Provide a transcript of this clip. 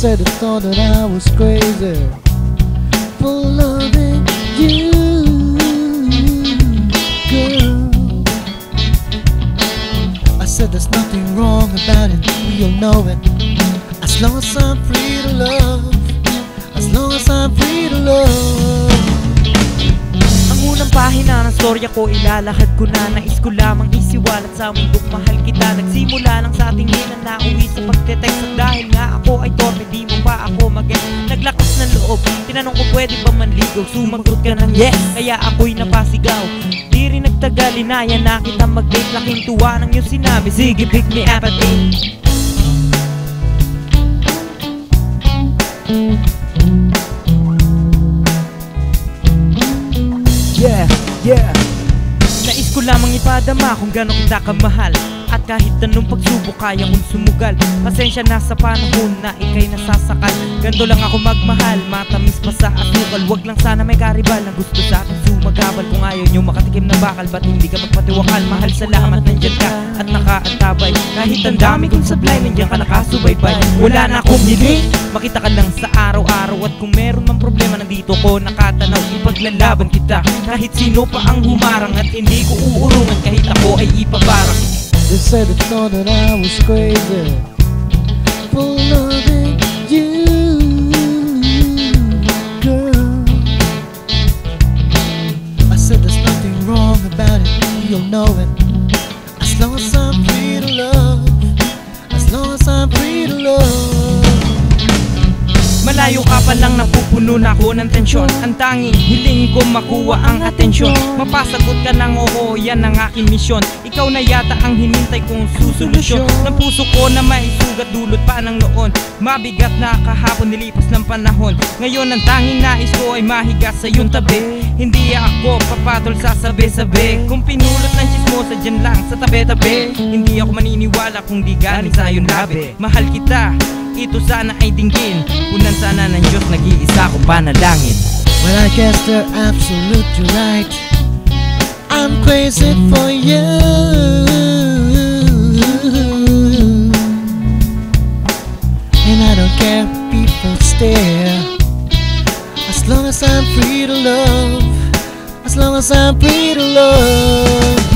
said they thought that I was crazy for loving you, girl. I said there's nothing wrong about it, all know it. As long as I'm free to love, as long as I'm free to love. Ang unang pahina ng storya ko ilalakad ko na. Nais ko lamang isiwalat sa mundong mahal kita. Nagsimula lang sa ating hinan na uwi sa pagte-text. At dahil nga ako ay torpe di mo pa ako mag Naglakas ng loob, tinanong ko pwede ba manligaw? Sumagot ka ng yes, kaya ako'y napasigaw. Di rin nagtagal, inaya na kita mag-date. Laking tuwa ng iyong sinabi, sige pick me up at eight Yeah. Nais ko lamang ipadama kung gano'n kita kamahal At kahit anong pagsubok kaya kong sumugal. Pasensya na sa panahon na ikay nasasakal. Ganto lang ako magmahal, matamis pa sa asukal. Wag lang sana may karibal na gusto sa akin sumagabal. Kung ayaw nyo makatikim na bakal, ba't hindi ka magpatiwakal? Mahal salamat nandyan ka. At nakaantabay. Kahit ang dami kong sablay, nandyan ka nakasubaybay Wala na akong hiling, makita ka lang sa araw-araw. At kung meron mang problema nandito ko. Nakatanaw Ipaglalaban kita. Kahit sino pa ang humarang At hindi ko uurungan kahit ako ay ipabarang They said they thought that I was crazy. For loving you, girl. I said there's nothing wrong about it, you'll know it. As long as I'm Malayo ka pa lang napupuno na ako ng tensyon. Ang tanging hiling ko makuha ang atensyon. Mapasagot ka ng oo, yan ang aking misyon. Ikaw na yata ang hinintay kong susolusyon. Ng puso ko na maisugat dulot pa ng noon. Mabigat na kahapon nilipas ng panahon. Ngayon ang tanging nais ko ay mahiga sa iyong tabi. Hindi ako papatol sa sabi-sabi. Kung pinulot ng chismosa dyan lang sa tabi-tabi. Hindi ako maniniwala kung di galing sa iyong labi. Mahal kita, ito sana ay dinggin Punan sana ng Diyos, nag-iisa ko panalangin Well, I guess they're absolutely right. I'm crazy for you. And I don't care if people stare. As long as I'm free to love. As long as I'm free to love.